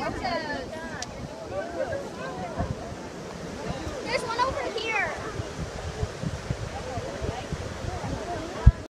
It's a